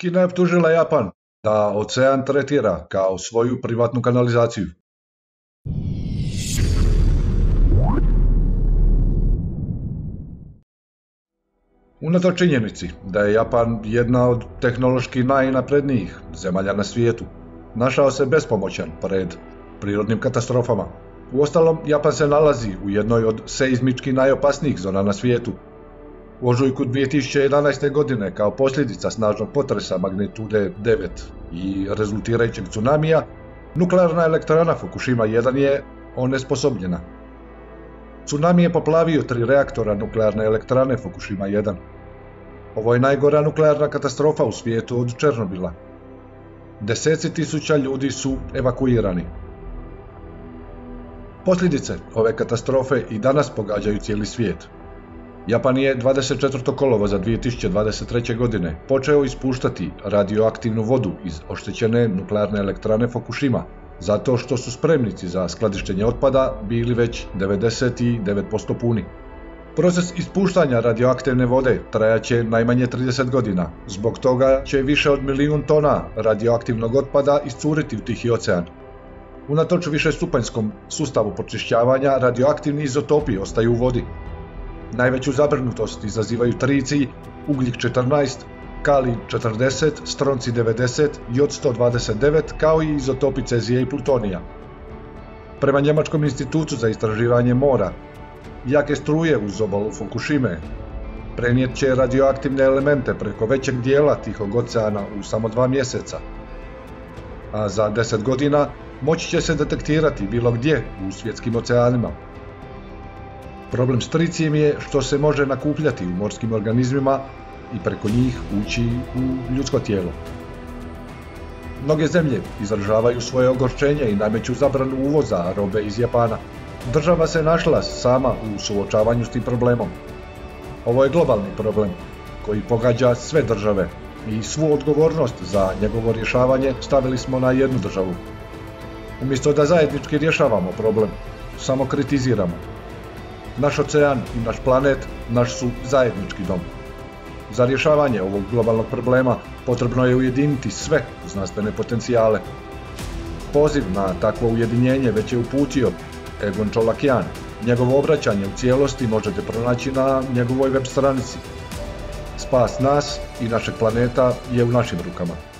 Kina je optužila Japan da ocean tretira kao svoju privatnu kanalizaciju. Unato činjenici da je Japan jedna od tehnološki najnaprednijih zemalja na svijetu, našao se bespomoćan pred prirodnim katastrofama. Uostalom, Japan se nalazi u jednoj od seizmički najopasnijih zona na svijetu. U ožujku 2011. godine kao posljedica snažnog potresa magnitude 9 i rezultirajućeg tsunamija, nuklearna elektrana Fukushima 1 je onesposobljena. Tsunami je poplavio tri reaktora nuklearne elektrane Fukushima 1. Ovo je najgora nuklearna katastrofa u svijetu od Černobila. Deseci tisuća ljudi su evakuirani. Posljedice ove katastrofe i danas pogađaju cijeli svijet. Japan je 24. kolova za 2023. godine počeo ispuštati radioaktivnu vodu iz oštećene nuklearne elektrane Fukushima, zato što su spremnici za skladištenje otpada bili već 99% puni. Proces ispuštanja radioaktivne vode trajaće najmanje 30 godina. Zbog toga će više od milijun tona radioaktivnog otpada iscuriti u Tihi ocean. Unatoč višestupanjskom sustavu počišćavanja, radioaktivni izotopi ostaju u vodi. Najveću zabrinutost izazivaju tricij, ugljik 14, kali 40, stronci 90, jod 129 kao i izotopi cezije i plutonija. Prema Njemačkom institutu za istraživanje mora, jake struje uz obalu Fukushime prenijet će radioaktivne elemente preko većeg dijela Tihog oceana u samo dva mjeseca. A za 10 godina moći će se detektirati bilo gdje u svjetskim oceanima. Problem s tricijem je što se može nakupljati u morskim organizmima i preko njih ući u ljudsko tijelo. Mnoge zemlje izražavaju svoje ogorčenje i nameću zabranu uvoza robe iz Japana. Država se našla sama u suočavanju s tim problemom. Ovo je globalni problem koji pogađa sve države i svu odgovornost za njegovo rješavanje stavili smo na jednu državu. Umjesto da zajednički rješavamo problem, samo kritiziramo. Naš ocean i naš planet naš su zajednički dom. Za rješavanje ovog globalnog problema potrebno je ujediniti sve znanstvene potencijale. Poziv na takvo ujedinjenje već je uputio Egon Čolakjan. Njegovo obraćanje u cijelosti možete pronaći na njegovoj web stranici. Spas nas i našeg planeta je u našim rukama.